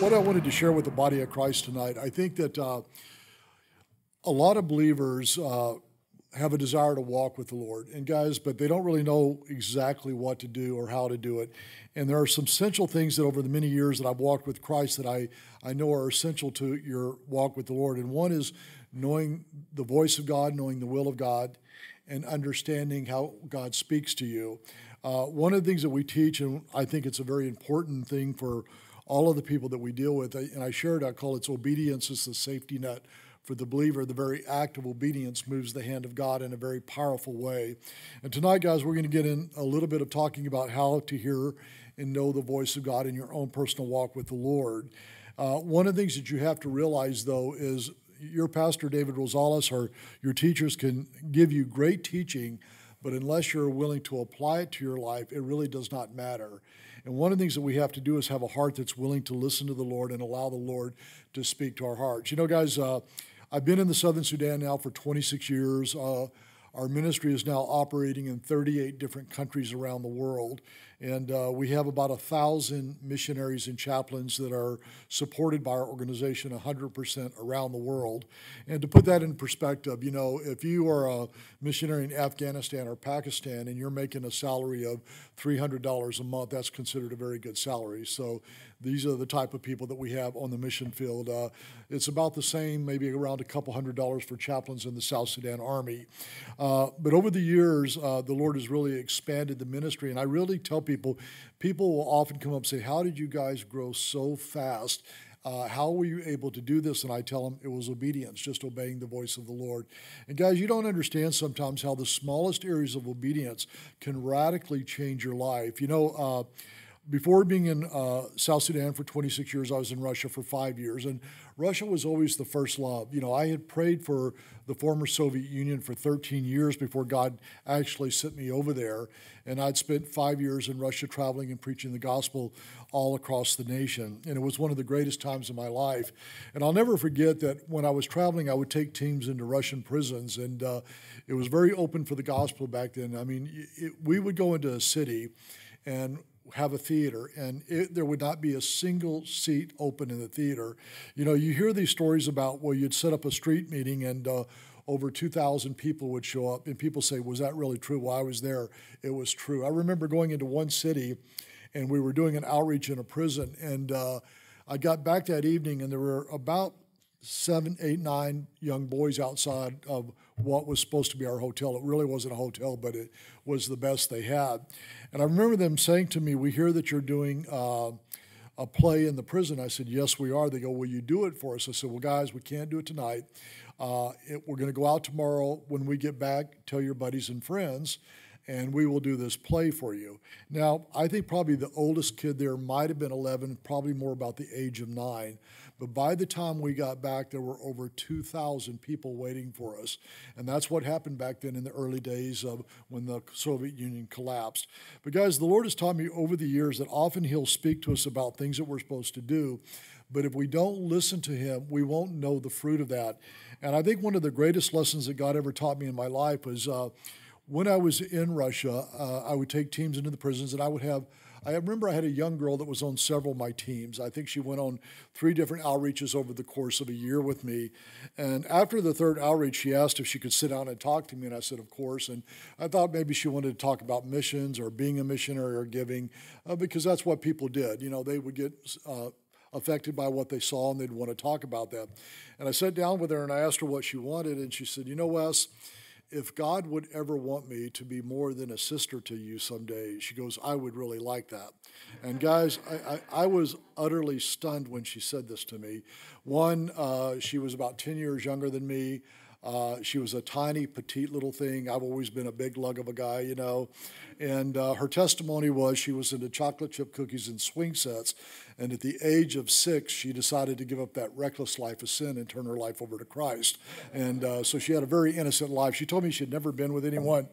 what I wanted to share with the body of Christ tonight, I think that uh, a lot of believers uh, have a desire to walk with the Lord, and guys, but they don't really know exactly what to do or how to do it. And there are some essential things that over the many years that I've walked with Christ that I, I know are essential to your walk with the Lord. And one is knowing the voice of God, knowing the will of God, and understanding how God speaks to you. Uh, one of the things that we teach, and I think it's a very important thing for all of the people that we deal with, and I shared, I call it obedience is the safety net for the believer. The very act of obedience moves the hand of God in a very powerful way. And tonight, guys, we're going to get in a little bit of talking about how to hear and know the voice of God in your own personal walk with the Lord. Uh, one of the things that you have to realize, though, is your pastor, David Rosales, or your teachers can give you great teaching, but unless you're willing to apply it to your life, it really does not matter. And one of the things that we have to do is have a heart that's willing to listen to the Lord and allow the Lord to speak to our hearts. You know, guys, uh, I've been in the Southern Sudan now for 26 years. Uh, our ministry is now operating in 38 different countries around the world. And uh, we have about a thousand missionaries and chaplains that are supported by our organization 100% around the world. And to put that in perspective, you know, if you are a missionary in Afghanistan or Pakistan and you're making a salary of $300 a month, that's considered a very good salary. So these are the type of people that we have on the mission field. Uh, it's about the same, maybe around a couple hundred dollars for chaplains in the South Sudan Army. Uh, but over the years, uh, the Lord has really expanded the ministry. And I really tell people, people will often come up and say, How did you guys grow so fast? Uh, how were you able to do this? And I tell them it was obedience, just obeying the voice of the Lord. And guys, you don't understand sometimes how the smallest areas of obedience can radically change your life. You know, uh, before being in uh, South Sudan for 26 years, I was in Russia for five years, and Russia was always the first love. You know, I had prayed for the former Soviet Union for 13 years before God actually sent me over there, and I'd spent five years in Russia traveling and preaching the gospel all across the nation, and it was one of the greatest times of my life. And I'll never forget that when I was traveling, I would take teams into Russian prisons, and uh, it was very open for the gospel back then. I mean, it, we would go into a city, and have a theater, and it, there would not be a single seat open in the theater. You know, you hear these stories about where you'd set up a street meeting and uh, over 2,000 people would show up, and people say, Was that really true? Well, I was there. It was true. I remember going into one city, and we were doing an outreach in a prison, and uh, I got back that evening, and there were about seven, eight, nine young boys outside of what was supposed to be our hotel. It really wasn't a hotel, but it was the best they had. And I remember them saying to me, We hear that you're doing uh, a play in the prison. I said, Yes, we are. They go, Will you do it for us? I said, Well, guys, we can't do it tonight. Uh, it, we're going to go out tomorrow. When we get back, tell your buddies and friends, and we will do this play for you. Now, I think probably the oldest kid there might have been 11, probably more about the age of nine. But by the time we got back, there were over 2,000 people waiting for us. And that's what happened back then in the early days of when the Soviet Union collapsed. But guys, the Lord has taught me over the years that often He'll speak to us about things that we're supposed to do. But if we don't listen to Him, we won't know the fruit of that. And I think one of the greatest lessons that God ever taught me in my life was uh, when I was in Russia, uh, I would take teams into the prisons and I would have I remember I had a young girl that was on several of my teams. I think she went on three different outreaches over the course of a year with me. And after the third outreach, she asked if she could sit down and talk to me, and I said, Of course. And I thought maybe she wanted to talk about missions or being a missionary or giving, uh, because that's what people did. You know, they would get uh, affected by what they saw and they'd want to talk about that. And I sat down with her and I asked her what she wanted, and she said, You know, Wes, if God would ever want me to be more than a sister to you someday, she goes, I would really like that. And guys, I, I, I was utterly stunned when she said this to me. One, uh, she was about 10 years younger than me. Uh, she was a tiny, petite little thing. I've always been a big lug of a guy, you know. And uh, her testimony was she was into chocolate chip cookies and swing sets. And at the age of six, she decided to give up that reckless life of sin and turn her life over to Christ. And uh, so she had a very innocent life. She told me she'd never been with anyone.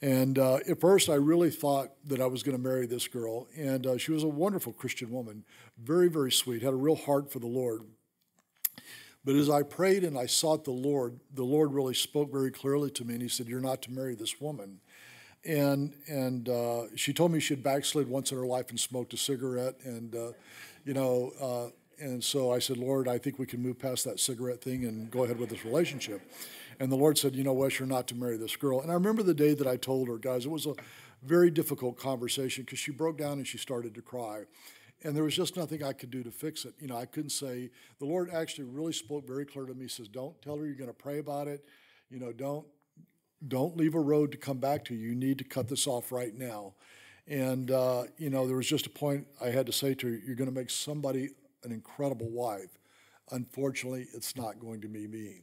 And uh, at first, I really thought that I was going to marry this girl. And uh, she was a wonderful Christian woman, very, very sweet, had a real heart for the Lord. But as I prayed and I sought the Lord, the Lord really spoke very clearly to me, and He said, "You're not to marry this woman." And and uh, she told me she had backslid once in her life and smoked a cigarette, and uh, you know, uh, and so I said, Lord, I think we can move past that cigarette thing and go ahead with this relationship. And the Lord said, You know, Wes, you're not to marry this girl. And I remember the day that I told her, guys, it was a very difficult conversation because she broke down and she started to cry. And there was just nothing I could do to fix it. You know, I couldn't say, the Lord actually really spoke very clear to me. He says, Don't tell her you're going to pray about it. You know, don't don't leave a road to come back to. You need to cut this off right now. And, uh, you know, there was just a point I had to say to her, you're going to make somebody an incredible wife. Unfortunately, it's not going to be me.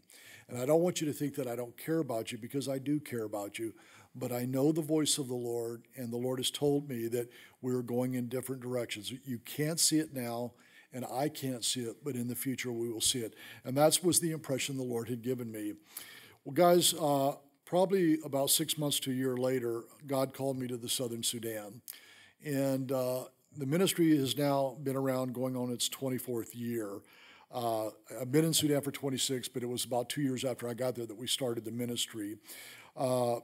And I don't want you to think that I don't care about you because I do care about you. But I know the voice of the Lord, and the Lord has told me that we're going in different directions. You can't see it now, and I can't see it, but in the future we will see it. And that was the impression the Lord had given me. Well, guys, uh, probably about six months to a year later, God called me to the southern Sudan. And uh, the ministry has now been around going on its 24th year. Uh, I've been in Sudan for 26, but it was about two years after I got there that we started the ministry. Uh,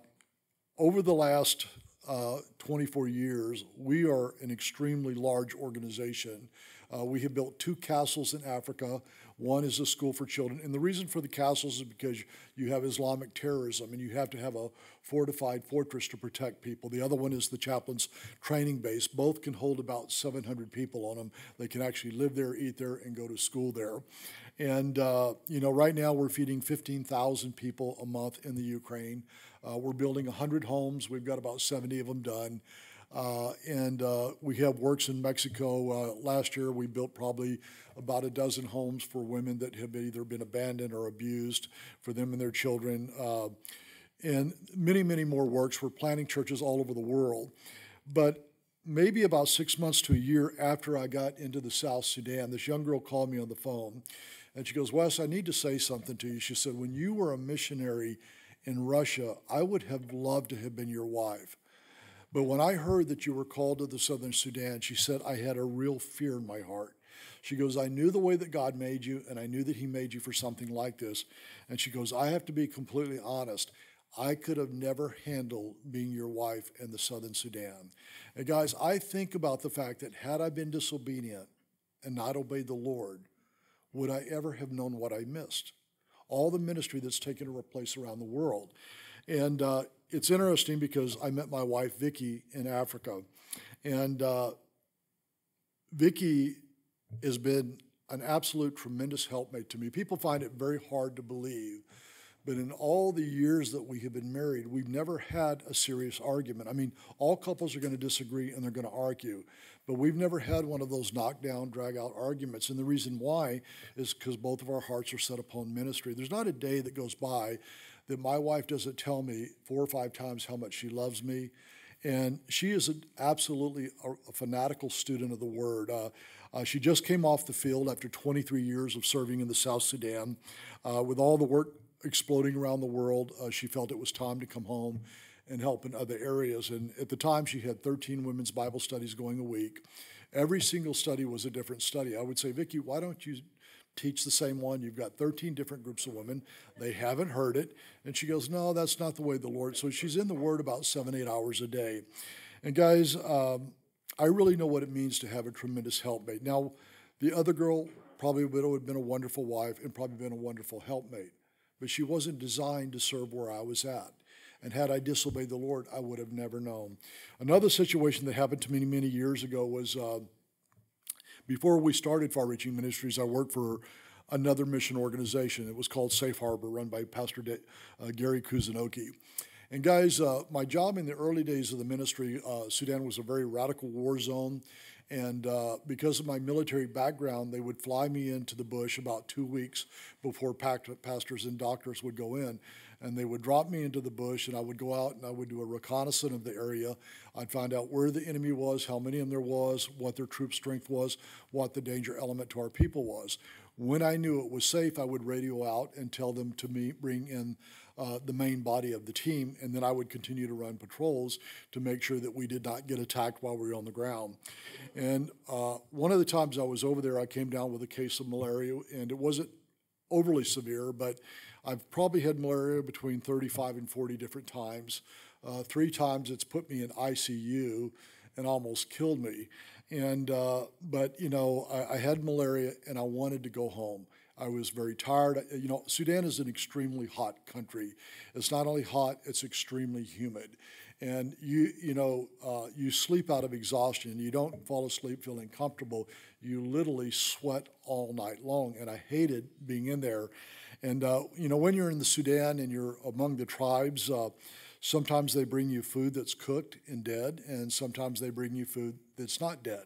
over the last uh, 24 years, we are an extremely large organization. Uh, we have built two castles in Africa. One is a school for children. And the reason for the castles is because you have Islamic terrorism and you have to have a fortified fortress to protect people. The other one is the chaplain's training base. Both can hold about 700 people on them. They can actually live there, eat there, and go to school there. And, uh, you know, right now we're feeding 15,000 people a month in the Ukraine. Uh, we're building 100 homes. We've got about 70 of them done. Uh, and uh, we have works in Mexico. Uh, last year, we built probably about a dozen homes for women that have either been abandoned or abused for them and their children. Uh, and many, many more works. We're planting churches all over the world. But maybe about six months to a year after I got into the South Sudan, this young girl called me on the phone. And she goes, Wes, I need to say something to you. She said, When you were a missionary in Russia, I would have loved to have been your wife. But when I heard that you were called to the Southern Sudan, she said, I had a real fear in my heart. She goes, I knew the way that God made you, and I knew that He made you for something like this. And she goes, I have to be completely honest. I could have never handled being your wife in the Southern Sudan. And guys, I think about the fact that had I been disobedient and not obeyed the Lord, would I ever have known what I missed? All the ministry that's taken a place around the world. And uh, it's interesting because I met my wife Vicky in Africa, and uh, Vicky has been an absolute tremendous helpmate to me. People find it very hard to believe, but in all the years that we have been married, we've never had a serious argument. I mean, all couples are going to disagree and they're going to argue, but we've never had one of those knockdown, drag out arguments. And the reason why is because both of our hearts are set upon ministry. There's not a day that goes by that my wife doesn't tell me four or five times how much she loves me. And she is an absolutely a, a fanatical student of the word. Uh, uh, she just came off the field after 23 years of serving in the South Sudan. Uh, with all the work exploding around the world, uh, she felt it was time to come home and help in other areas. And at the time, she had 13 women's Bible studies going a week. Every single study was a different study. I would say, Vicki, why don't you teach the same one. You've got 13 different groups of women. They haven't heard it. And she goes, No, that's not the way the Lord. So she's in the Word about seven, eight hours a day. And guys, um, I really know what it means to have a tremendous helpmate. Now, the other girl probably would have been a wonderful wife and probably been a wonderful helpmate, but she wasn't designed to serve where I was at. And had I disobeyed the Lord, I would have never known. Another situation that happened to me many years ago was. Uh, before we started Far Reaching Ministries, I worked for another mission organization. It was called Safe Harbor, run by Pastor De, uh, Gary Kusunoki. And guys, uh, my job in the early days of the ministry, uh, Sudan was a very radical war zone. And uh, because of my military background, they would fly me into the bush about two weeks before pastors and doctors would go in and they would drop me into the bush, and I would go out and I would do a reconnaissance of the area. I'd find out where the enemy was, how many of them there was, what their troop strength was, what the danger element to our people was. When I knew it was safe, I would radio out and tell them to me bring in uh, the main body of the team, and then I would continue to run patrols to make sure that we did not get attacked while we were on the ground. And uh, one of the times I was over there, I came down with a case of malaria, and it wasn't overly severe, but I've probably had malaria between 35 and 40 different times. Uh, three times it's put me in ICU, and almost killed me. And uh, but you know, I, I, had malaria and I wanted to go home. I was very tired. You know, Sudan is an extremely hot country. It's not only hot; it's extremely humid. And you, you know, uh, you sleep out of exhaustion. You don't fall asleep feeling comfortable. You literally sweat all night long. And I hated being in there. And uh, you know, when you're in the Sudan and you're among the tribes. Uh, Sometimes they bring you food that's cooked and dead, and sometimes they bring you food that's not dead.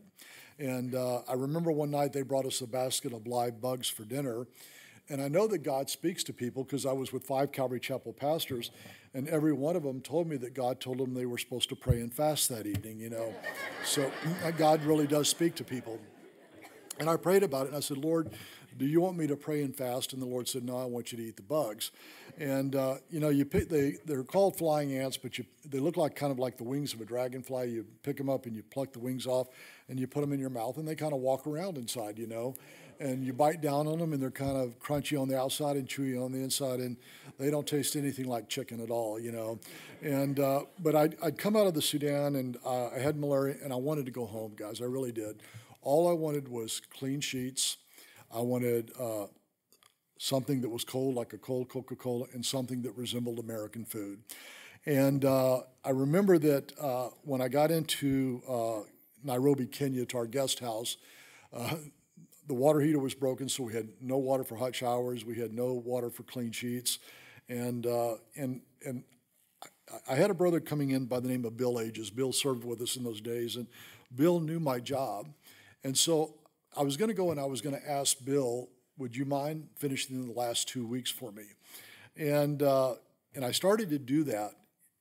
And uh, I remember one night they brought us a basket of live bugs for dinner. And I know that God speaks to people because I was with five Calvary Chapel pastors, and every one of them told me that God told them they were supposed to pray and fast that evening, you know. so God really does speak to people. And I prayed about it, and I said, Lord, do you want me to pray and fast? And the Lord said, No, I want you to eat the bugs. And uh, you know, you pick they they're called flying ants, but you they look like kind of like the wings of a dragonfly. You pick them up and you pluck the wings off, and you put them in your mouth, and they kind of walk around inside, you know. And you bite down on them, and they're kind of crunchy on the outside and chewy on the inside, and they don't taste anything like chicken at all, you know. And uh, but I'd, I'd come out of the Sudan, and uh, I had malaria, and I wanted to go home, guys. I really did. All I wanted was clean sheets I wanted uh, something that was cold, like a cold Coca Cola, and something that resembled American food. And uh, I remember that uh, when I got into uh, Nairobi, Kenya, to our guest house, uh, the water heater was broken, so we had no water for hot showers. We had no water for clean sheets, and uh, and and I had a brother coming in by the name of Bill Ages. Bill served with us in those days, and Bill knew my job, and so I was going to go and I was going to ask Bill, would you mind finishing the last two weeks for me? And, uh, and I started to do that,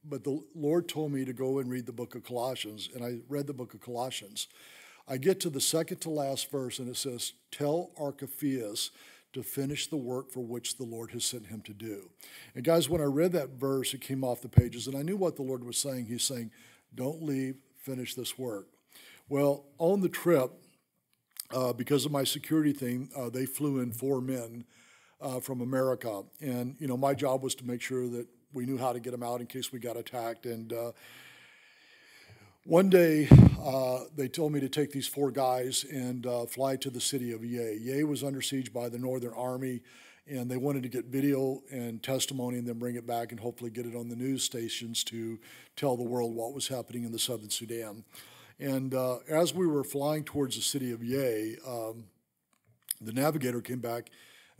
but the Lord told me to go and read the book of Colossians, and I read the book of Colossians. I get to the second to last verse, and it says, Tell Archippus to finish the work for which the Lord has sent him to do. And guys, when I read that verse, it came off the pages, and I knew what the Lord was saying. He's saying, Don't leave, finish this work. Well, on the trip, uh, because of my security thing, uh, they flew in four men uh, from America, and you know my job was to make sure that we knew how to get them out in case we got attacked. And uh, one day, uh, they told me to take these four guys and uh, fly to the city of Yei. Yei was under siege by the Northern Army, and they wanted to get video and testimony and then bring it back and hopefully get it on the news stations to tell the world what was happening in the southern Sudan. And uh, as we were flying towards the city of Yei, um, the navigator came back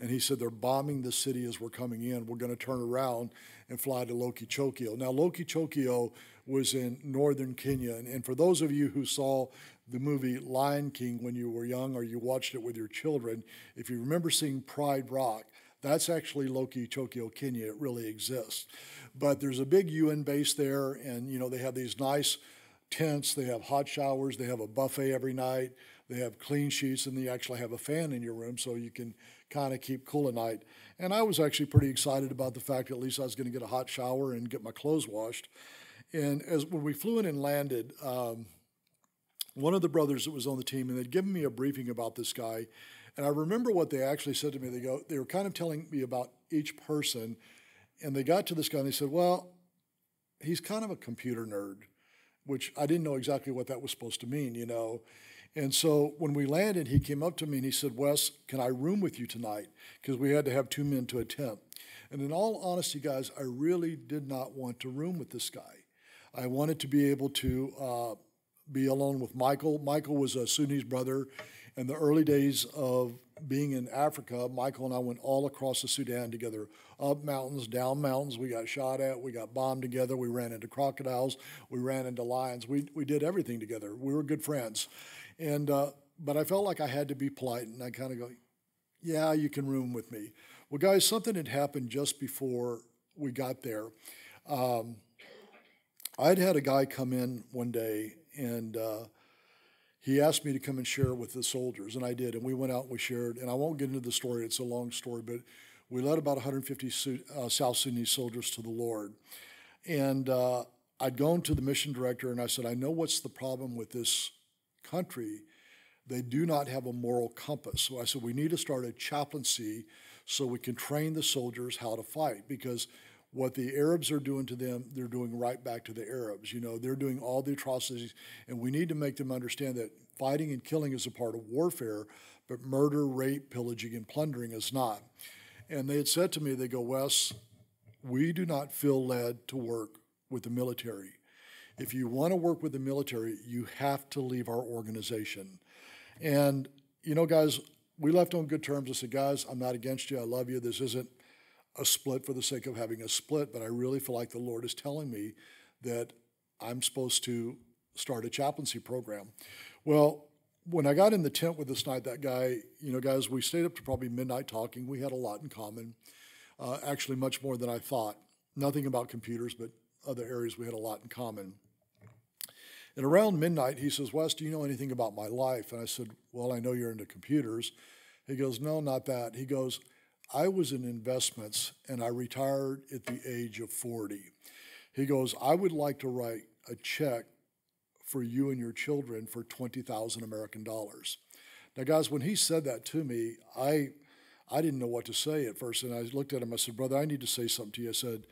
and he said, They're bombing the city as we're coming in. We're going to turn around and fly to Lokichokio. Now, Lokichokio was in northern Kenya. And, and for those of you who saw the movie Lion King when you were young or you watched it with your children, if you remember seeing Pride Rock, that's actually Lokichokio, Kenya. It really exists. But there's a big UN base there, and you know they have these nice tents, they have hot showers, they have a buffet every night, they have clean sheets, and they actually have a fan in your room so you can kind of keep cool at night. And I was actually pretty excited about the fact that at least I was going to get a hot shower and get my clothes washed. And as when we flew in and landed, um, one of the brothers that was on the team, and they'd given me a briefing about this guy. And I remember what they actually said to me. They go, they were kind of telling me about each person, and they got to this guy and they said, "Well, he's kind of a computer nerd." Which I didn't know exactly what that was supposed to mean, you know. And so when we landed, he came up to me and he said, Wes, can I room with you tonight? Because we had to have two men to a tent. And in all honesty, guys, I really did not want to room with this guy. I wanted to be able to uh, be alone with Michael. Michael was a Sudanese brother in the early days of being in Africa, Michael and I went all across the Sudan together, up mountains, down mountains. We got shot at, we got bombed together, we ran into crocodiles, we ran into lions. We, we did everything together. We were good friends. And, uh, but I felt like I had to be polite, and I kind of go, yeah, you can room with me. Well, guys, something had happened just before we got there. Um, I'd had a guy come in one day, and uh, he asked me to come and share with the soldiers, and I did. And we went out and we shared. And I won't get into the story, it's a long story, but we led about 150 uh, South Sudanese soldiers to the Lord. And uh, I'd gone to the mission director and I said, I know what's the problem with this country. They do not have a moral compass. So I said, we need to start a chaplaincy so we can train the soldiers how to fight because what the Arabs are doing to them, they're doing right back to the Arabs. You know, they're doing all the atrocities, and we need to make them understand that fighting and killing is a part of warfare, but murder, rape, pillaging, and plundering is not. And they had said to me, they go, Wes, we do not feel led to work with the military. If you want to work with the military, you have to leave our organization. And, you know, guys, we left on good terms. I said, guys, I'm not against you. I love you. This isn't a split for the sake of having a split, but I really feel like the Lord is telling me that I'm supposed to start a chaplaincy program. Well, when I got in the tent with this night, that guy, you know, guys, we stayed up to probably midnight talking. We had a lot in common, uh, actually, much more than I thought. Nothing about computers, but other areas we had a lot in common. And around midnight, he says, Wes, do you know anything about my life? And I said, Well, I know you're into computers. He goes, No, not that. He goes, I was in investments and I retired at the age of 40. He goes, I would like to write a check for you and your children for 20,000 American dollars. Now, guys, when he said that to me, I, I didn't know what to say at first. And I looked at him, I said, Brother, I need to say something to you. I said,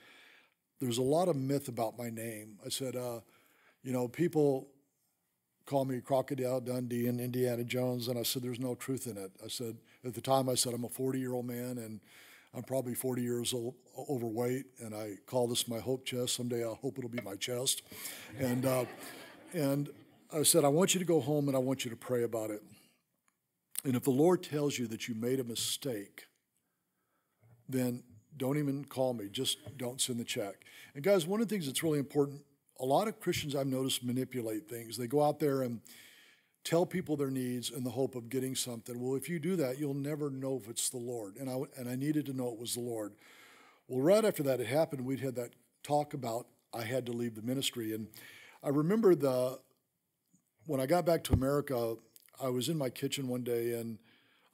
There's a lot of myth about my name. I said, uh, You know, people call me Crocodile Dundee and Indiana Jones. And I said, There's no truth in it. I said, At the time, I said, I'm a 40 year old man and I'm probably 40 years old, overweight. And I call this my hope chest. Someday I hope it'll be my chest. And, uh, and I said, I want you to go home and I want you to pray about it. And if the Lord tells you that you made a mistake, then don't even call me. Just don't send the check. And guys, one of the things that's really important, a lot of Christians I've noticed manipulate things. They go out there and tell people their needs in the hope of getting something. Well, if you do that, you'll never know if it's the Lord. And I, and I needed to know it was the Lord. Well, right after that had happened, we'd had that talk about I had to leave the ministry. And I remember the when I got back to America, I was in my kitchen one day and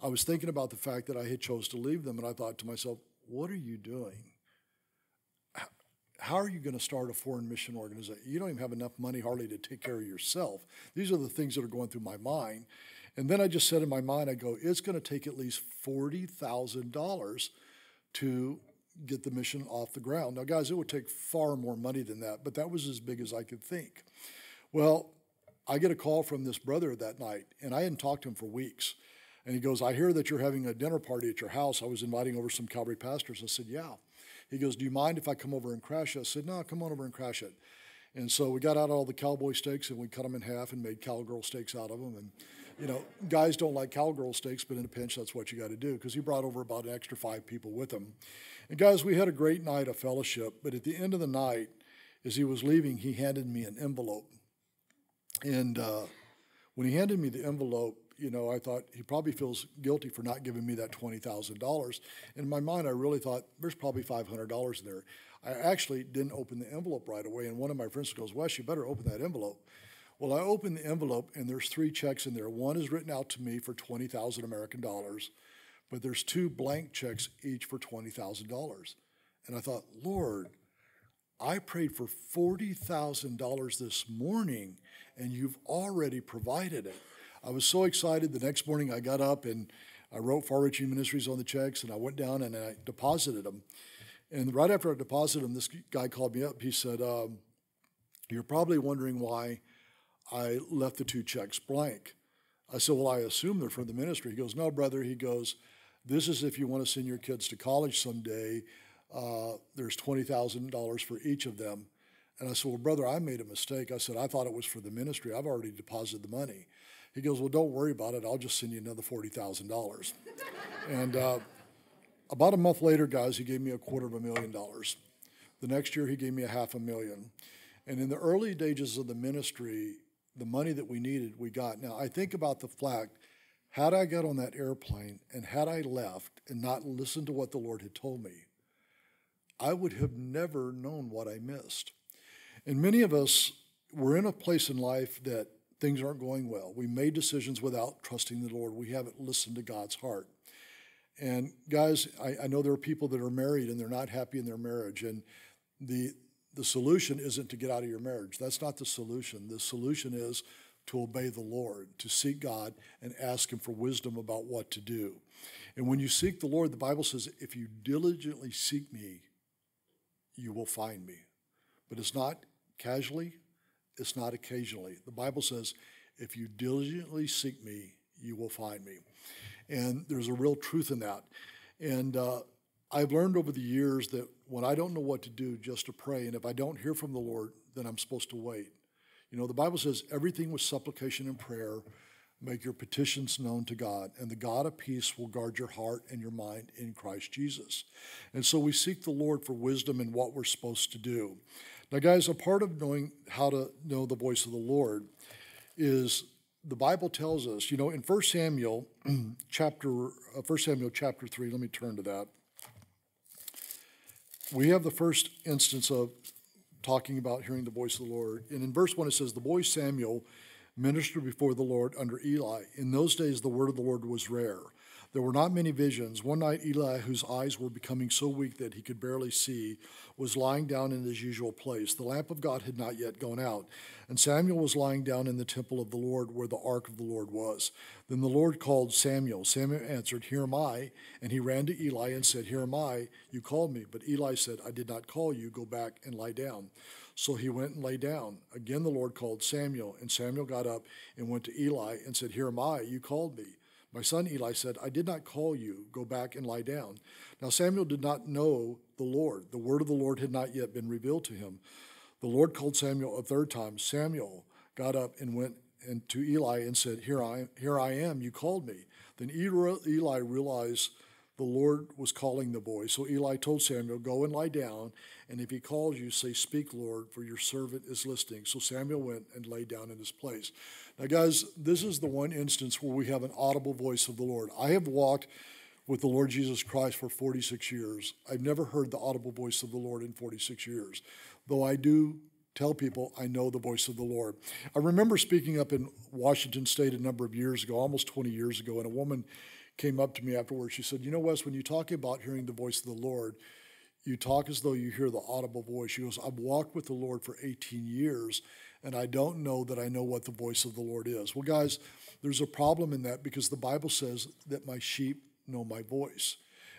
I was thinking about the fact that I had chose to leave them, and I thought to myself, "What are you doing? How are you going to start a foreign mission organization? You don't even have enough money hardly to take care of yourself." These are the things that are going through my mind. And then I just said in my mind, I go, "It's going to take at least forty thousand dollars to get the mission off the ground. Now, guys, it would take far more money than that, but that was as big as I could think. Well, I get a call from this brother that night, and I hadn't talked to him for weeks. And he goes, I hear that you're having a dinner party at your house. I was inviting over some Calvary pastors. I said, Yeah. He goes, Do you mind if I come over and crash it? I said, No, come on over and crash it. And so we got out all the cowboy steaks and we cut them in half and made cowgirl steaks out of them. And, you know, guys don't like cowgirl steaks, but in a pinch, that's what you got to do because he brought over about an extra five people with him. And guys, we had a great night of fellowship, but at the end of the night, as he was leaving, he handed me an envelope. And uh, when he handed me the envelope, you know, I thought he probably feels guilty for not giving me that $20,000. In my mind, I really thought there's probably $500 there. I actually didn't open the envelope right away, and one of my friends goes, Wes, you better open that envelope. Well, I opened the envelope, and there's three checks in there. One is written out to me for 20,000 American dollars but there's two blank checks each for $20,000. And I thought, Lord, I prayed for $40,000 this morning and you've already provided it. I was so excited. The next morning I got up and I wrote Far Reaching Ministries on the checks and I went down and I deposited them. And right after I deposited them, this guy called me up. He said, um, You're probably wondering why I left the two checks blank. I said, Well, I assume they're from the ministry. He goes, No, brother. He goes, this is if you want to send your kids to college someday. Uh, there's $20,000 for each of them. And I said, Well, brother, I made a mistake. I said, I thought it was for the ministry. I've already deposited the money. He goes, Well, don't worry about it. I'll just send you another $40,000. and uh, about a month later, guys, he gave me a quarter of a million dollars. The next year, he gave me a half a million. And in the early stages of the ministry, the money that we needed, we got. Now, I think about the fact had I got on that airplane and had I left and not listened to what the Lord had told me, I would have never known what I missed. And many of us, we're in a place in life that things aren't going well. We made decisions without trusting the Lord. We haven't listened to God's heart. And guys, I, I know there are people that are married and they're not happy in their marriage. And the the solution isn't to get out of your marriage. That's not the solution. The solution is to obey the Lord, to seek God and ask Him for wisdom about what to do. And when you seek the Lord, the Bible says, if you diligently seek me, you will find me. But it's not casually, it's not occasionally. The Bible says, if you diligently seek me, you will find me. And there's a real truth in that. And uh, I've learned over the years that when I don't know what to do, just to pray. And if I don't hear from the Lord, then I'm supposed to wait. You know, the Bible says everything with supplication and prayer, make your petitions known to God, and the God of peace will guard your heart and your mind in Christ Jesus. And so we seek the Lord for wisdom in what we're supposed to do. Now, guys, a part of knowing how to know the voice of the Lord is the Bible tells us, you know, in 1 Samuel chapter uh, 1 Samuel chapter 3, let me turn to that. We have the first instance of talking about hearing the voice of the Lord. And in verse 1 it says, "The boy Samuel ministered before the Lord under Eli. In those days the word of the Lord was rare." There were not many visions. One night, Eli, whose eyes were becoming so weak that he could barely see, was lying down in his usual place. The lamp of God had not yet gone out, and Samuel was lying down in the temple of the Lord where the ark of the Lord was. Then the Lord called Samuel. Samuel answered, Here am I. And he ran to Eli and said, Here am I. You called me. But Eli said, I did not call you. Go back and lie down. So he went and lay down. Again, the Lord called Samuel, and Samuel got up and went to Eli and said, Here am I. You called me. My son Eli said, I did not call you. Go back and lie down. Now Samuel did not know the Lord. The word of the Lord had not yet been revealed to him. The Lord called Samuel a third time. Samuel got up and went and to Eli and said, Here I, am, here I am, you called me. Then Eli realized the Lord was calling the boy. So Eli told Samuel, Go and lie down, and if he calls you, say, Speak, Lord, for your servant is listening. So Samuel went and lay down in his place. Now, guys, this is the one instance where we have an audible voice of the Lord. I have walked with the Lord Jesus Christ for 46 years. I've never heard the audible voice of the Lord in 46 years, though I do tell people I know the voice of the Lord. I remember speaking up in Washington State a number of years ago, almost 20 years ago, and a woman came up to me afterwards. She said, You know, Wes, when you talk about hearing the voice of the Lord, you talk as though you hear the audible voice. She goes, I've walked with the Lord for 18 years, and I don't know that I know what the voice of the Lord is. Well, guys, there's a problem in that because the Bible says that my sheep know my voice.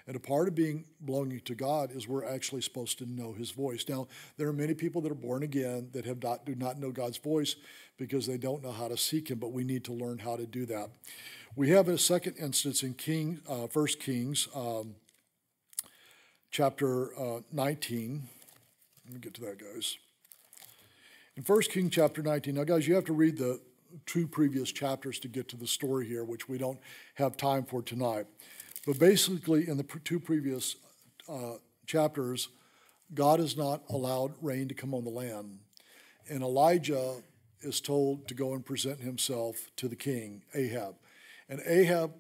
And a part of being belonging to God is we're actually supposed to know His voice. Now, there are many people that are born again that have not, do not know God's voice because they don't know how to seek Him, but we need to learn how to do that. We have a second instance in King, uh, First Kings, um, chapter uh, 19. Let me get to that, guys. In 1 King chapter 19, now, guys, you have to read the two previous chapters to get to the story here, which we don't have time for tonight. But basically, in the two previous uh, chapters, God has not allowed rain to come on the land. And Elijah is told to go and present himself to the king, Ahab. And Ahab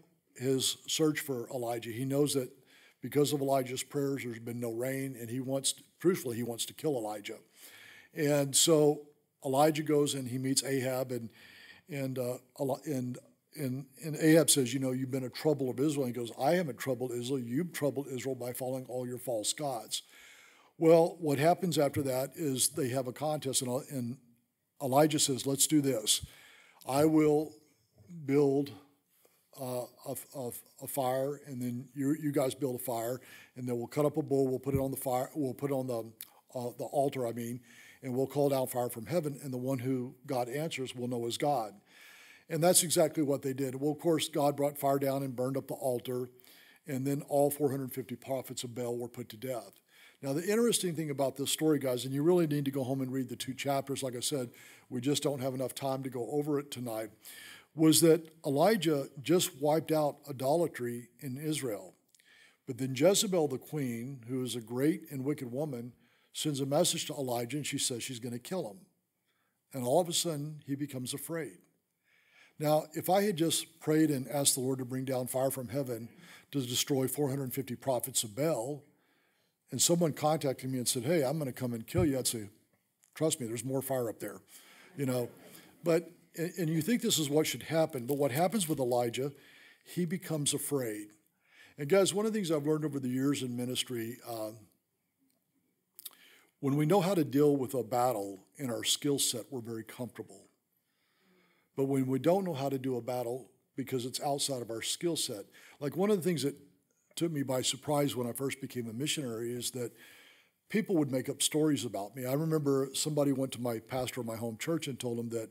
has searched for Elijah. He knows that because of Elijah's prayers, there's been no rain, and he wants, truthfully, he wants to kill Elijah. And so Elijah goes and he meets Ahab, and and uh, and and and Ahab says, you know, you've been a trouble of Israel. And he goes, I haven't troubled Israel. You've troubled Israel by following all your false gods. Well, what happens after that is they have a contest, and, and Elijah says, let's do this. I will build uh, a, a, a, fire, and then you, you guys build a fire, and then we'll cut up a bull. We'll put it on the fire. We'll put it on the uh, the altar. I mean, and we'll call down fire from heaven, and the one who God answers will know is God. And that's exactly what they did. Well, of course, God brought fire down and burned up the altar, and then all 450 prophets of Baal were put to death. Now, the interesting thing about this story, guys, and you really need to go home and read the two chapters. Like I said, we just don't have enough time to go over it tonight was that Elijah just wiped out idolatry in Israel. But then Jezebel, the queen, who is a great and wicked woman, sends a message to Elijah and she says she's going to kill him. And all of a sudden, he becomes afraid. Now, if I had just prayed and asked the Lord to bring down fire from heaven to destroy 450 prophets of Baal, and someone contacted me and said, Hey, I'm going to come and kill you, I'd say, Trust me, there's more fire up there. You know, but and you think this is what should happen, but what happens with Elijah, he becomes afraid. And guys, one of the things I've learned over the years in ministry, um, when we know how to deal with a battle in our skill set, we're very comfortable. But when we don't know how to do a battle because it's outside of our skill set, like one of the things that took me by surprise when I first became a missionary is that people would make up stories about me. I remember somebody went to my pastor of my home church and told him that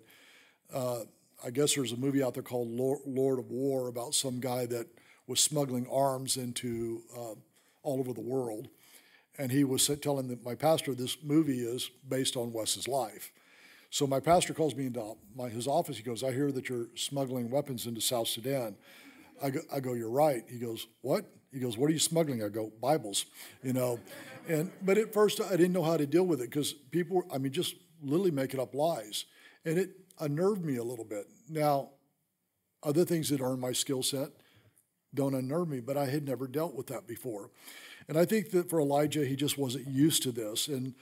uh, I guess there's a movie out there called Lord of War about some guy that was smuggling arms into uh, all over the world. And he was telling my pastor this movie is based on Wes's life. So my pastor calls me into my, his office. He goes, I hear that you're smuggling weapons into South Sudan. I go, I go, you're right. He goes, what? He goes, what are you smuggling? I go, Bibles, you know. And but at first I didn't know how to deal with it because people, I mean, just literally making up lies, and it unnerved me a little bit. Now, other things that aren't my skill set don't unnerve me, but I had never dealt with that before. And I think that for Elijah, he just wasn't used to this. And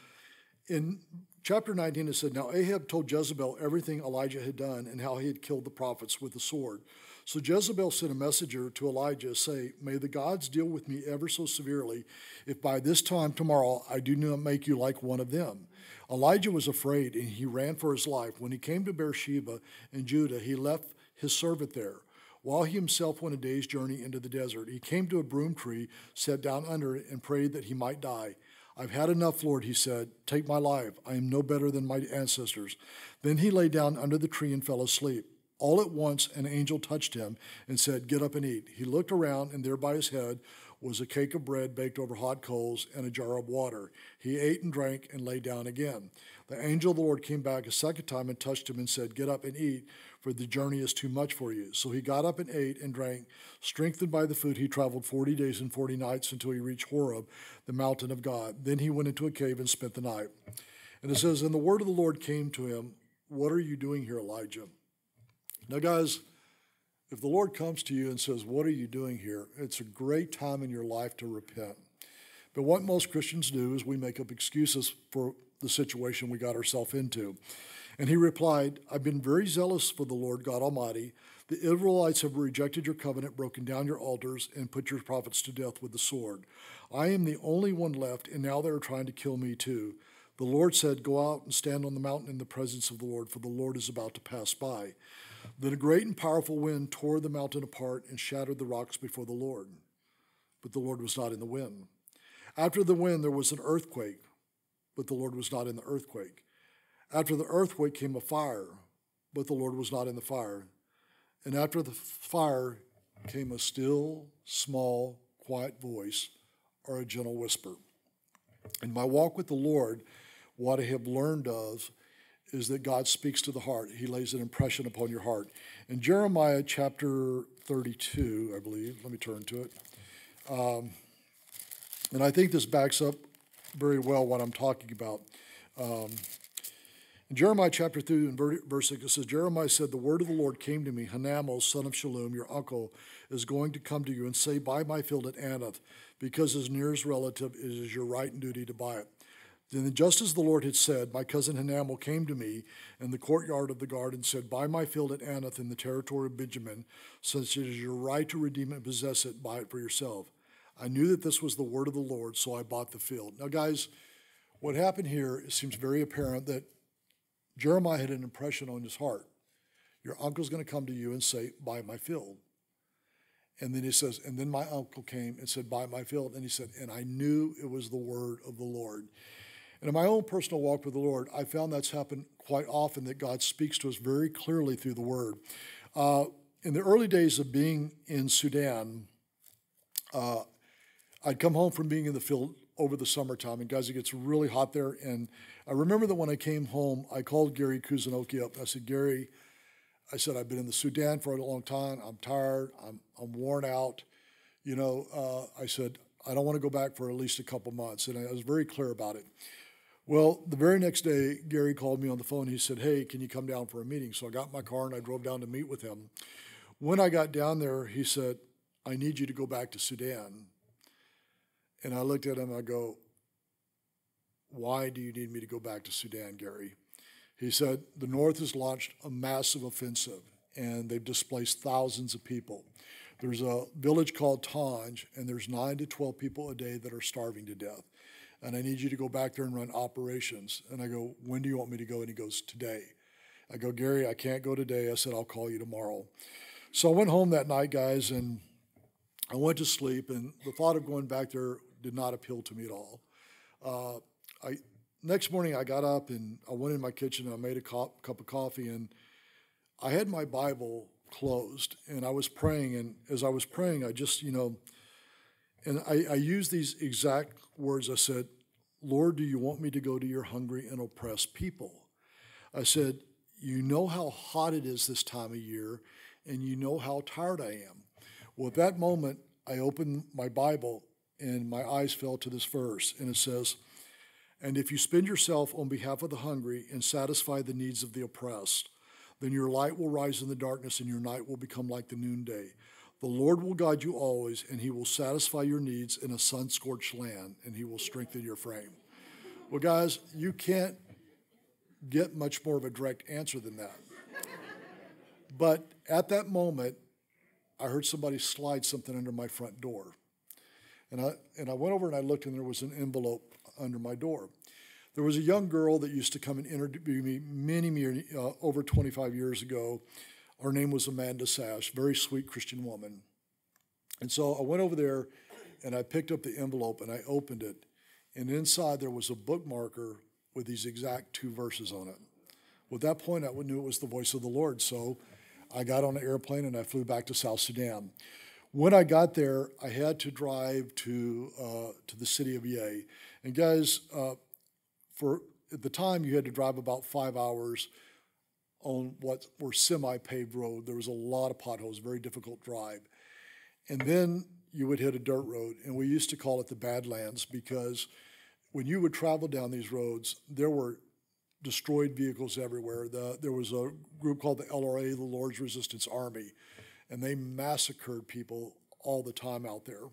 in chapter 19, it said, Now Ahab told Jezebel everything Elijah had done and how he had killed the prophets with the sword. So Jezebel sent a messenger to Elijah, say, May the gods deal with me ever so severely if by this time tomorrow I do not make you like one of them. Elijah was afraid and he ran for his life. When he came to Beersheba in Judah, he left his servant there. While he himself went a day's journey into the desert, he came to a broom tree, sat down under it, and prayed that he might die. I've had enough, Lord, he said. Take my life. I am no better than my ancestors. Then he lay down under the tree and fell asleep. All at once, an angel touched him and said, Get up and eat. He looked around, and there by his head was a cake of bread baked over hot coals and a jar of water. He ate and drank and lay down again. The angel of the Lord came back a second time and touched him and said, Get up and eat, for the journey is too much for you. So he got up and ate and drank. Strengthened by the food, he traveled 40 days and 40 nights until he reached Horeb, the mountain of God. Then he went into a cave and spent the night. And it says, And the word of the Lord came to him, What are you doing here, Elijah? Now, guys, if the Lord comes to you and says, What are you doing here? It's a great time in your life to repent. But what most Christians do is we make up excuses for the situation we got ourselves into. And he replied, I've been very zealous for the Lord God Almighty. The Israelites have rejected your covenant, broken down your altars, and put your prophets to death with the sword. I am the only one left, and now they are trying to kill me too. The Lord said, Go out and stand on the mountain in the presence of the Lord, for the Lord is about to pass by. Then a great and powerful wind tore the mountain apart and shattered the rocks before the Lord. But the Lord was not in the wind. After the wind, there was an earthquake, but the Lord was not in the earthquake. After the earthquake came a fire, but the Lord was not in the fire. And after the fire came a still, small, quiet voice or a gentle whisper. In my walk with the Lord, what I have learned of is that God speaks to the heart. He lays an impression upon your heart. In Jeremiah chapter 32, I believe, let me turn to it. Um, and I think this backs up very well what I'm talking about. Um, in Jeremiah chapter 2 and verse 6, it says, Jeremiah said, The word of the Lord came to me, Hanamel, son of Shallum, your uncle, is going to come to you and say, Buy my field at Anath, because his nearest relative it is your right and duty to buy it. Then, just as the Lord had said, my cousin Hanamel came to me in the courtyard of the garden and said, Buy my field at Anath in the territory of Benjamin, since it is your right to redeem it and possess it, buy it for yourself. I knew that this was the word of the Lord, so I bought the field. Now, guys, what happened here, it seems very apparent that Jeremiah had an impression on his heart. Your uncle's going to come to you and say, Buy my field. And then he says, And then my uncle came and said, Buy my field. And he said, And I knew it was the word of the Lord. And in my own personal walk with the Lord, I found that's happened quite often that God speaks to us very clearly through the Word. Uh, in the early days of being in Sudan, uh, I'd come home from being in the field over the summertime, and guys, it gets really hot there. And I remember that when I came home, I called Gary Kusunoki up. I said, Gary, I said, I've been in the Sudan for a long time. I'm tired. I'm, I'm worn out. You know, uh, I said, I don't want to go back for at least a couple months. And I was very clear about it. Well, the very next day, Gary called me on the phone. He said, Hey, can you come down for a meeting? So I got my car and I drove down to meet with him. When I got down there, he said, I need you to go back to Sudan. And I looked at him and I go, Why do you need me to go back to Sudan, Gary? He said, The North has launched a massive offensive and they've displaced thousands of people. There's a village called Tonj, and there's nine to 12 people a day that are starving to death and I need you to go back there and run operations. And I go, when do you want me to go? And he goes, today. I go, Gary, I can't go today. I said, I'll call you tomorrow. So I went home that night, guys, and I went to sleep. And the thought of going back there did not appeal to me at all. uh, I next morning I got up and I went in my kitchen and I made a cup, cup of coffee and I had my Bible closed and I was praying and as I was praying I just you know and I, I used these exact words. I said, Lord, do you want me to go to your hungry and oppressed people? I said, You know how hot it is this time of year, and you know how tired I am. Well, at that moment, I opened my Bible and my eyes fell to this verse, and it says, And if you spend yourself on behalf of the hungry and satisfy the needs of the oppressed, then your light will rise in the darkness and your night will become like the noonday. The Lord will guide you always, and he will satisfy your needs in a sun scorched land, and he will strengthen your frame. Well, guys, you can't get much more of a direct answer than that. But at that moment, I heard somebody slide something under my front door. And I, and I went over and I looked, and there was an envelope under my door. There was a young girl that used to come and interview me many, many uh, over 25 years ago her name was Amanda Sash, very sweet Christian woman. And so I went over there and I picked up the envelope and I opened it. And inside there was a bookmarker with these exact two verses on it. Well, at that point, I knew it was the voice of the Lord. So I got on an airplane and I flew back to South Sudan. When I got there, I had to drive to uh, to the city of Yei. And guys, uh, for at the time, you had to drive about five hours on what were semi-paved road. There was a lot of potholes, very difficult drive. And then you would hit a dirt road, and we used to call it the Badlands because when you would travel down these roads, there were destroyed vehicles everywhere. The, there was a group called the LRA, the Lord's Resistance Army, and they massacred people all the time out there.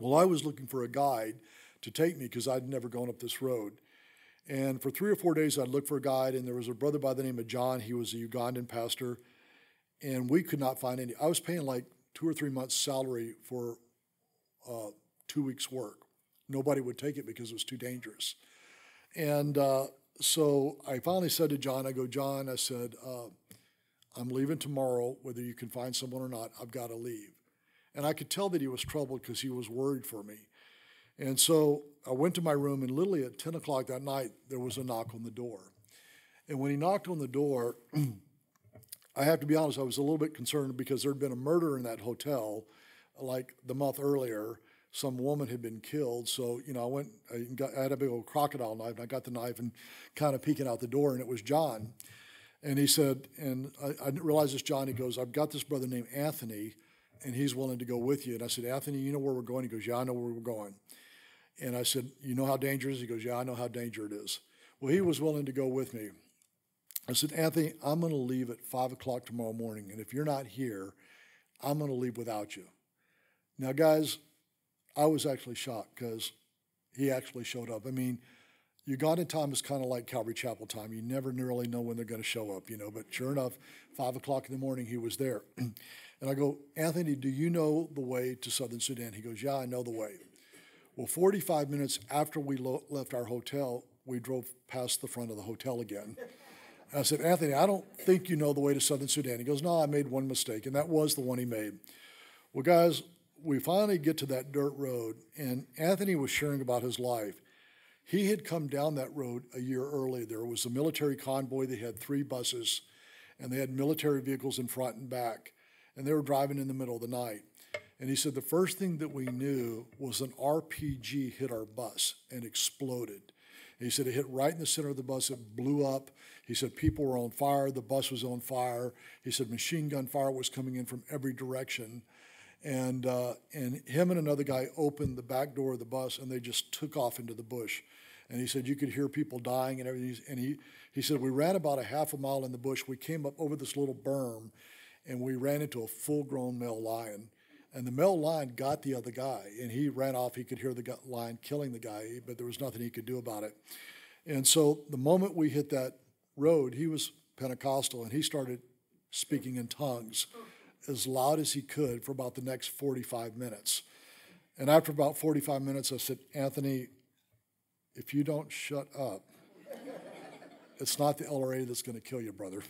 Well, I was looking for a guide to take me because I'd never gone up this road. And for three or four days, I'd look for a guide, and there was a brother by the name of John. He was a Ugandan pastor, and we could not find any. I was paying like two or three months' salary for uh, two weeks' work. Nobody would take it because it was too dangerous. And uh, so I finally said to John, I go, John, I said, uh, I'm leaving tomorrow, whether you can find someone or not, I've got to leave. And I could tell that he was troubled because he was worried for me. And so I went to my room, and literally at 10 o'clock that night, there was a knock on the door. And when he knocked on the door, I have to be honest, I was a little bit concerned because there had been a murder in that hotel like the month earlier. Some woman had been killed. So, you know, I went, I, got, I had a big old crocodile knife, and I got the knife and kind of peeking out the door, and it was John. And he said, and I, I realized it's John. He goes, I've got this brother named Anthony, and he's willing to go with you. And I said, Anthony, you know where we're going? He goes, Yeah, I know where we're going. And I said, You know how dangerous? He goes, Yeah, I know how dangerous it is. Well, he was willing to go with me. I said, Anthony, I'm going to leave at 5 o'clock tomorrow morning. And if you're not here, I'm going to leave without you. Now, guys, I was actually shocked because he actually showed up. I mean, Ugandan time is kind of like Calvary Chapel time. You never really know when they're going to show up, you know. But sure enough, 5 o'clock in the morning, he was there. and I go, Anthony, do you know the way to Southern Sudan? He goes, Yeah, I know the way. Well, 45 minutes after we left our hotel, we drove past the front of the hotel again. And I said, Anthony, I don't think you know the way to Southern Sudan. He goes, No, I made one mistake, and that was the one he made. Well, guys, we finally get to that dirt road, and Anthony was sharing about his life. He had come down that road a year earlier. There was a military convoy. They had three buses, and they had military vehicles in front and back, and they were driving in the middle of the night. And he said the first thing that we knew was an RPG hit our bus and exploded. And he said it hit right in the center of the bus. It blew up. He said people were on fire. The bus was on fire. He said machine gun fire was coming in from every direction. And, uh, and him and another guy opened the back door of the bus and they just took off into the bush. And he said you could hear people dying and everything. And he, he said we ran about a half a mile in the bush. We came up over this little berm and we ran into a full grown male lion. And the male lion got the other guy, and he ran off. He could hear the lion killing the guy, but there was nothing he could do about it. And so the moment we hit that road, he was Pentecostal, and he started speaking in tongues as loud as he could for about the next 45 minutes. And after about 45 minutes, I said, Anthony, if you don't shut up, it's not the LRA that's going to kill you, brother.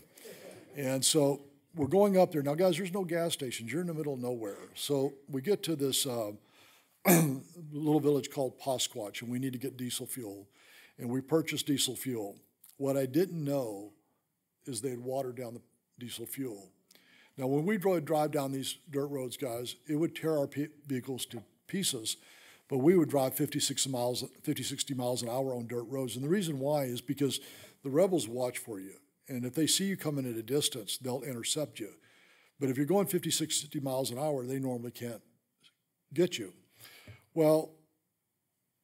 And so we're going up there. Now, guys, there's no gas stations. You're in the middle of nowhere. So we get to this uh, little village called Pakwach, and we need to get diesel fuel. And we purchased diesel fuel. What I didn't know is they had watered down the diesel fuel. Now, when we drove, drive down these dirt roads, guys, it would tear our vehicles to pieces, but we would drive 50, 60 miles, 50, 60 miles an hour on dirt roads. And the reason why is because the rebels watch for you. And if they see you coming at a distance, they'll intercept you. But if you're going 50, 60 miles an hour, they normally can't get you. Well,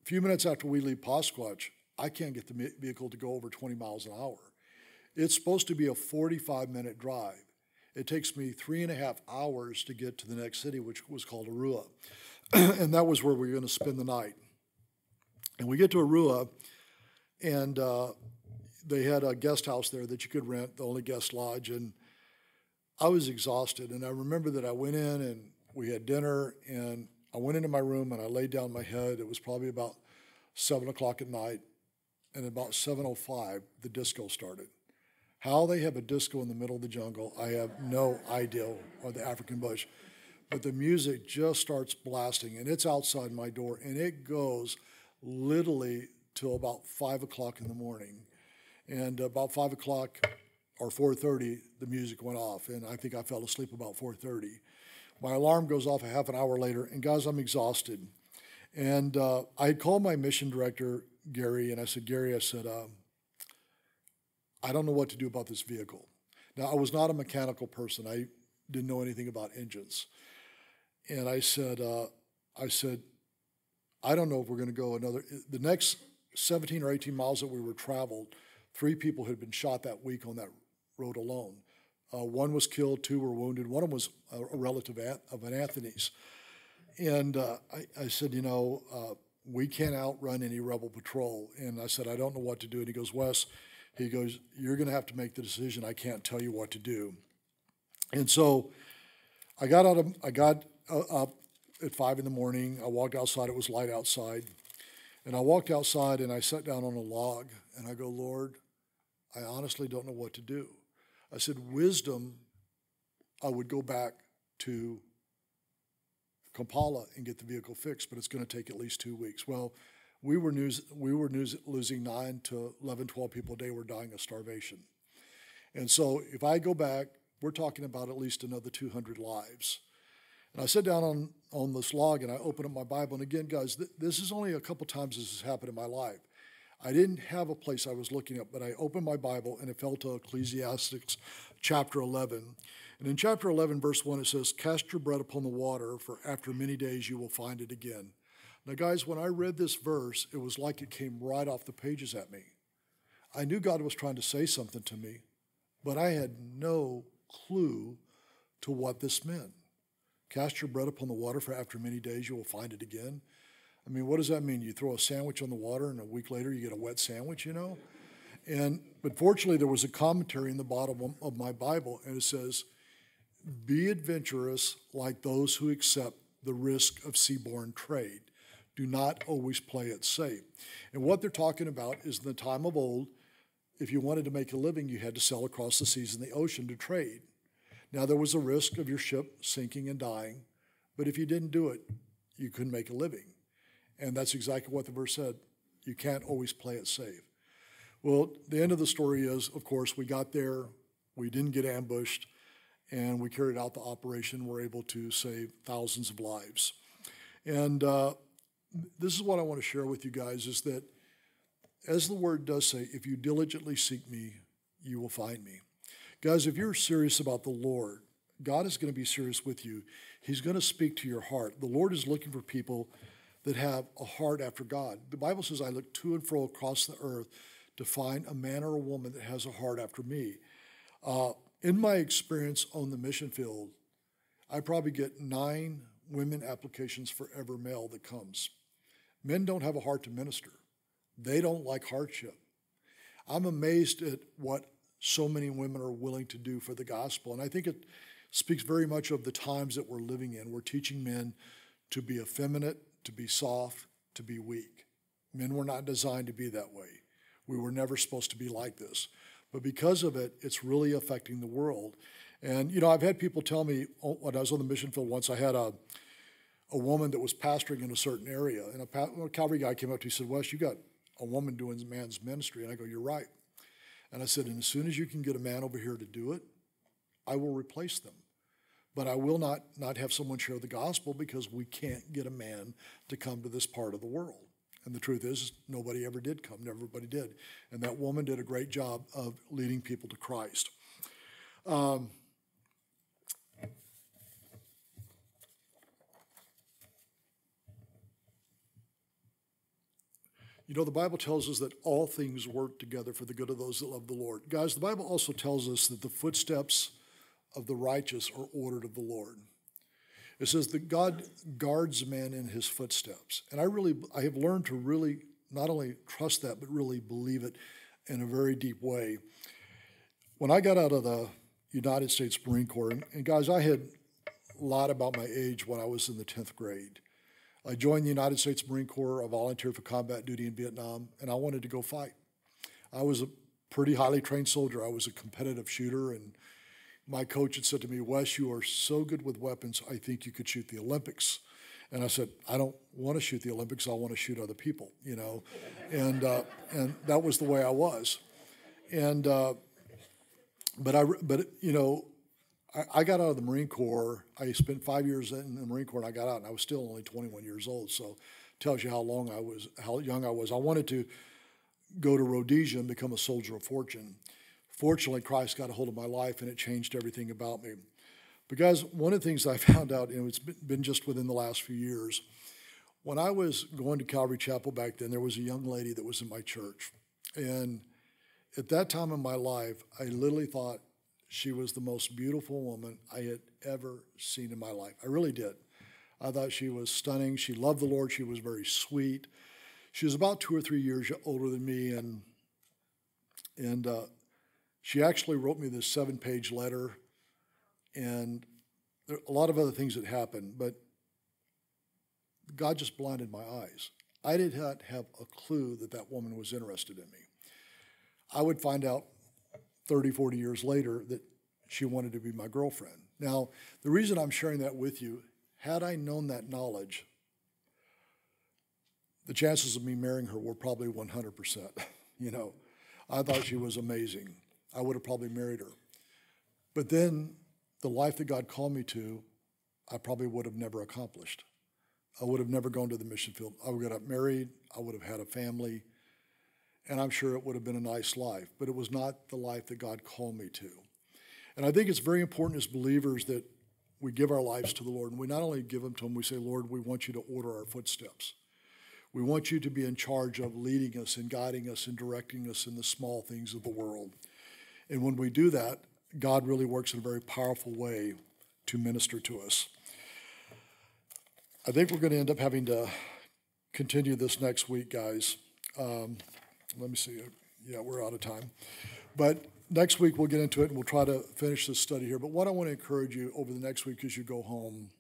a few minutes after we leave Pakwach, I can't get the vehicle to go over 20 miles an hour. It's supposed to be a 45 minute drive. It takes me three and a half hours to get to the next city, which was called Arua. and that was where we were going to spend the night. And we get to Arua, and uh, they had a guest house there that you could rent, the only guest lodge. And I was exhausted. And I remember that I went in and we had dinner, and I went into my room and I laid down my head. It was probably about seven o'clock at night, and about 7:05, the disco started. How they have a disco in the middle of the jungle, I have no idea, or the African bush. But the music just starts blasting, and it's outside my door, and it goes literally till about five o'clock in the morning. And about five o'clock or 4:30, the music went off, and I think I fell asleep about 4:30. My alarm goes off a half an hour later, and guys, I'm exhausted. And uh, I had called my mission director, Gary, and I said, Gary, I said, uh, I don't know what to do about this vehicle. Now, I was not a mechanical person. I didn't know anything about engines. And I said, uh, I said, I don't know if we're going to go another. The next 17 or 18 miles that we were traveled, three people had been shot that week on that road alone. Uh, one was killed, two were wounded. One of them was a, a relative of an Anthony's. And uh, I, I, said, you know, uh, we can't outrun any rebel patrol. And I said, I don't know what to do. And he goes, Wes, he goes, You're going to have to make the decision. I can't tell you what to do. And so I got out of, I got uh, up at five in the morning. I walked outside. It was light outside. And I walked outside and I sat down on a log and I go, Lord, I honestly don't know what to do. I said, Wisdom, I would go back to Kampala and get the vehicle fixed, but it's going to take at least two weeks. Well, we were, news, we were news, losing 9 to 11, 12 people a day were dying of starvation. And so if I go back, we're talking about at least another 200 lives. And I sit down on, on this log and I open up my Bible. And again, guys, th- this is only a couple times this has happened in my life. I didn't have a place I was looking at, but I opened my Bible and it fell to Ecclesiastes chapter 11. And in chapter 11, verse 1, it says, Cast your bread upon the water, for after many days you will find it again. Now, guys, when I read this verse, it was like it came right off the pages at me. I knew God was trying to say something to me, but I had no clue to what this meant. Cast your bread upon the water, for after many days you will find it again. I mean, what does that mean? You throw a sandwich on the water, and a week later you get a wet sandwich, you know? And but fortunately, there was a commentary in the bottom of my Bible, and it says, "Be adventurous like those who accept the risk of seaborne trade." do not always play it safe. And what they're talking about is in the time of old, if you wanted to make a living, you had to sail across the seas and the ocean to trade. Now, there was a risk of your ship sinking and dying, but if you didn't do it, you couldn't make a living. And that's exactly what the verse said. You can't always play it safe. Well, the end of the story is, of course, we got there, we didn't get ambushed, and we carried out the operation. We're able to save thousands of lives. And uh, this is what I want to share with you guys is that as the word does say, if you diligently seek me, you will find me. Guys, if you're serious about the Lord, God is going to be serious with you. He's going to speak to your heart. The Lord is looking for people that have a heart after God. The Bible says, I look to and fro across the earth to find a man or a woman that has a heart after me. Uh, in my experience on the mission field, I probably get nine women applications for every male that comes. Men don't have a heart to minister, they don't like hardship. I'm amazed at what so many women are willing to do for the gospel. And I think it speaks very much of the times that we're living in. We're teaching men to be effeminate, to be soft, to be weak. Men were not designed to be that way. We were never supposed to be like this. But because of it, it's really affecting the world. And, you know, I've had people tell me oh, when I was on the mission field once, I had a, a woman that was pastoring in a certain area. And a, a Calvary guy came up to me and said, Wes, you got a woman doing man's ministry. And I go, You're right. And I said, And as soon as you can get a man over here to do it, I will replace them. But I will not, not have someone share the gospel because we can't get a man to come to this part of the world. And the truth is, nobody ever did come. Everybody did. And that woman did a great job of leading people to Christ. Um, You know, the Bible tells us that all things work together for the good of those that love the Lord. Guys, the Bible also tells us that the footsteps of the righteous are ordered of the Lord. It says that God guards man in his footsteps. And I really, I have learned to really not only trust that, but really believe it in a very deep way. When I got out of the United States Marine Corps, and, guys, I had a lot about my age when I was in the 10th grade. I joined the United States Marine Corps. I volunteered for combat duty in Vietnam, and I wanted to go fight. I was a pretty highly trained soldier. I was a competitive shooter, and my coach had said to me, Wes, you are so good with weapons, I think you could shoot the Olympics. And I said, I don't want to shoot the Olympics. I want to shoot other people, you know, and uh, and that was the way I was, and uh, but I but you know I, I, got out of the Marine Corps. I spent five years in the Marine Corps, and I got out, and I was still only 21 years old. So, tells you how long I was, how young I was. I wanted to go to Rhodesia and become a soldier of fortune. Fortunately, Christ got a hold of my life, and it changed everything about me. Because one of the things I found out, know, it's been just within the last few years. When I was going to Calvary Chapel back then, there was a young lady that was in my church, and at that time in my life, I literally thought she was the most beautiful woman I had ever seen in my life. I really did. I thought she was stunning. She loved the Lord. She was very sweet. She was about two or three years older than me, and and uh, she actually wrote me this seven-page letter, and a lot of other things that happened, but God just blinded my eyes. I did not have a clue that that woman was interested in me. I would find out 30, 40 years later that she wanted to be my girlfriend. Now, the reason I'm sharing that with you, had I known that knowledge, the chances of me marrying her were probably 100%. you know, I thought she was amazing. I would have probably married her. But then the life that God called me to, I probably would have never accomplished. I would have never gone to the mission field. I would have got married. I would have had a family and I'm sure it would have been a nice life, but it was not the life that God called me to. And I think it's very important as believers that we give our lives to the Lord, and we not only give them to Him, we say, Lord, we want you to order our footsteps. We want you to be in charge of leading us and guiding us and directing us in the small things of the world. And when we do that, God really works in a very powerful way to minister to us. I think we're going to end up having to continue this next week, guys. Um, let me see. Yeah, we're out of time. But next week we'll get into it and we'll try to finish this study here. But what I want to encourage you over the next week as you go home,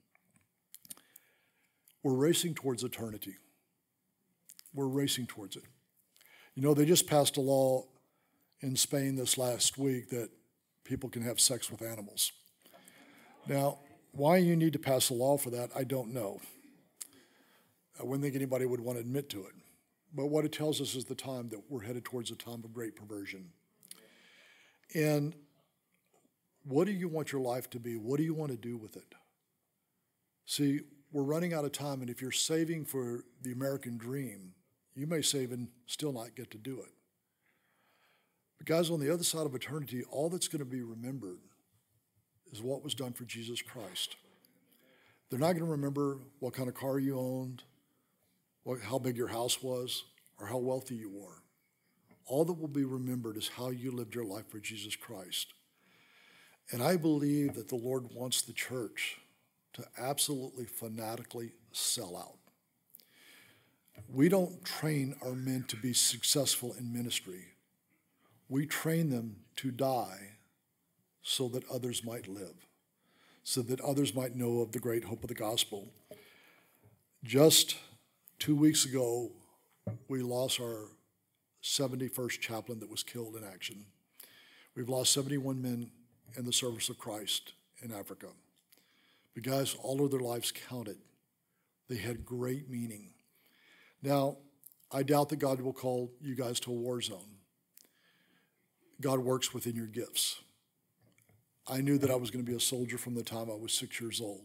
we're racing towards eternity. We're racing towards it. You know, they just passed a law in Spain this last week that people can have sex with animals. Now, why you need to pass a law for that, I don't know. I wouldn't think anybody would want to admit to it. But what it tells us is the time that we're headed towards a time of great perversion. And what do you want your life to be? What do you want to do with it? See, we're running out of time, and if you're saving for the American dream, you may save and still not get to do it. But, guys, on the other side of eternity, all that's going to be remembered is what was done for Jesus Christ. They're not going to remember what kind of car you owned, what, how big your house was or how wealthy you were. All that will be remembered is how you lived your life for Jesus Christ. And I believe that the Lord wants the church to absolutely fanatically sell out. We don't train our men to be successful in ministry. We train them to die so that others might live, so that others might know of the great hope of the gospel. Just Two weeks ago, we lost our 71st chaplain that was killed in action. We've lost 71 men in the service of Christ in Africa. But guys, all of their lives counted. They had great meaning. Now, I doubt that God will call you guys to a war zone. God works within your gifts. I knew that I was going to be a soldier from the time I was six years old.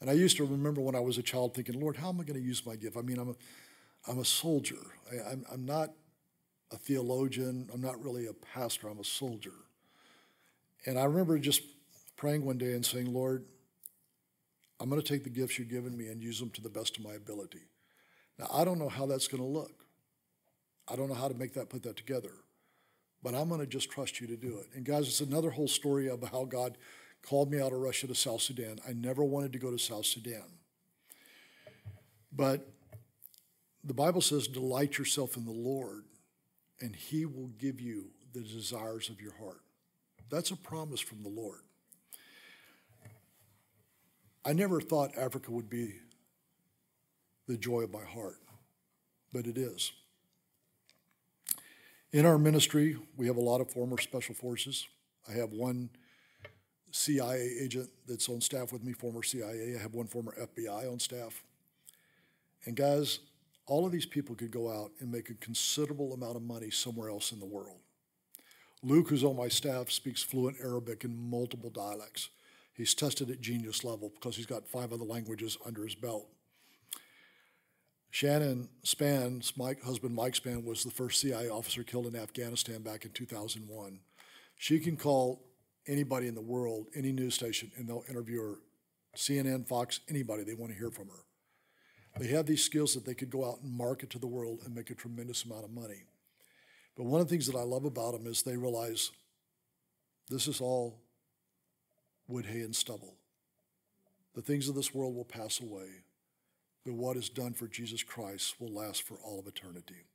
And I used to remember when I was a child thinking, Lord, how am I going to use my gift? I mean, I'm a, I'm a soldier. I, I'm, I'm not a theologian. I'm not really a pastor. I'm a soldier. And I remember just praying one day and saying, Lord, I'm going to take the gifts you've given me and use them to the best of my ability. Now, I don't know how that's going to look. I don't know how to make that, put that together. But I'm going to just trust you to do it. And guys, it's another whole story of how God called me out of Russia to South Sudan. I never wanted to go to South Sudan. But the Bible says, delight yourself in the Lord, and he will give you the desires of your heart. That's a promise from the Lord. I never thought Africa would be the joy of my heart, but it is. In our ministry, we have a lot of former special forces. I have one CIA agent that's on staff with me, former CIA. I have one former FBI on staff. And guys, all of these people could go out and make a considerable amount of money somewhere else in the world. Luke, who's on my staff, speaks fluent Arabic in multiple dialects. He's tested at genius level because he's got five other languages under his belt. Shannon Spann, my husband Mike Spann, was the first CIA officer killed in Afghanistan back in 2001. She can call anybody in the world, any news station, and they'll interview her. CNN, Fox, anybody, they want to hear from her. They have these skills that they could go out and market to the world and make a tremendous amount of money. But one of the things that I love about them is they realize this is all wood, hay, and stubble. The things of this world will pass away, but what is done for Jesus Christ will last for all of eternity.